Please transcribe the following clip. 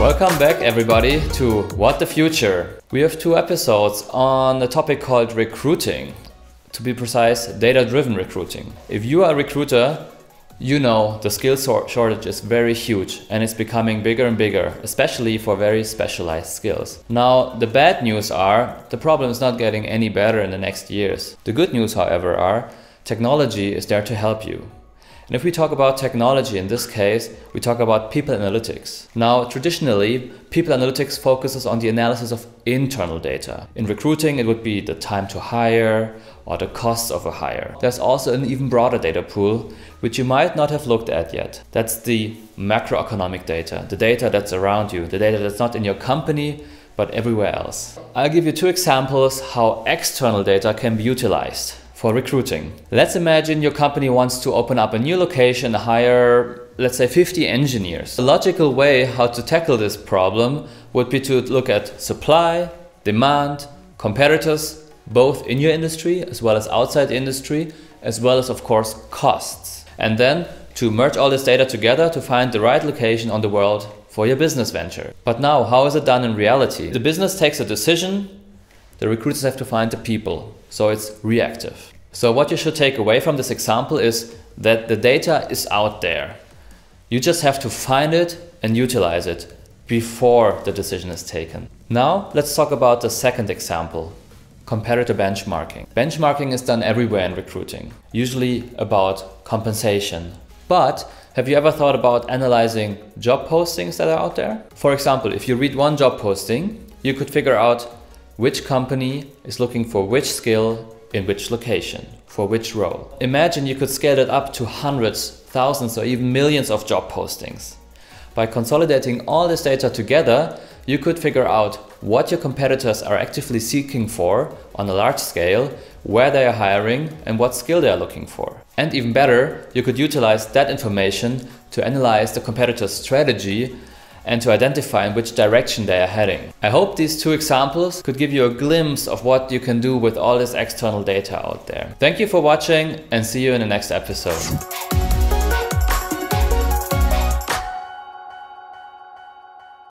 Welcome back, everybody, to What the Future. We have two episodes on a topic called recruiting. To be precise, data driven recruiting. If you are a recruiter, you know the skill shortage is very huge and it's becoming bigger and bigger, especially for very specialized skills. Now, the bad news are the problem is not getting any better in the next years. The good news, however, are technology is there to help you. And if we talk about technology in this case, we talk about people analytics. Now, traditionally, people analytics focuses on the analysis of internal data. In recruiting, it would be the time to hire or the costs of a hire. There's also an even broader data pool, which you might not have looked at yet. That's the macroeconomic data, the data that's around you, the data that's not in your company, but everywhere else. I'll give you two examples how external data can be utilized for recruiting. Let's imagine your company wants to open up a new location, and hire, let's say 50 engineers. A logical way how to tackle this problem would be to look at supply, demand, competitors, both in your industry as well as outside industry, as well as of course costs. And then to merge all this data together to find the right location on the world for your business venture. But now, how is it done in reality? The business takes a decision, the recruiters have to find the people. So it's reactive. So what you should take away from this example is that the data is out there. You just have to find it and utilize it before the decision is taken. Now let's talk about the second example, comparator benchmarking. Benchmarking is done everywhere in recruiting, usually about compensation. But have you ever thought about analyzing job postings that are out there? For example, if you read one job posting, you could figure out which company is looking for which skill in which location, for which role. Imagine you could scale it up to hundreds, thousands, or even millions of job postings. By consolidating all this data together, you could figure out what your competitors are actively seeking for on a large scale, where they are hiring, and what skill they are looking for. And even better, you could utilize that information to analyze the competitor's strategy and to identify in which direction they are heading. I hope these two examples could give you a glimpse of what you can do with all this external data out there. Thank you for watching and see you in the next episode.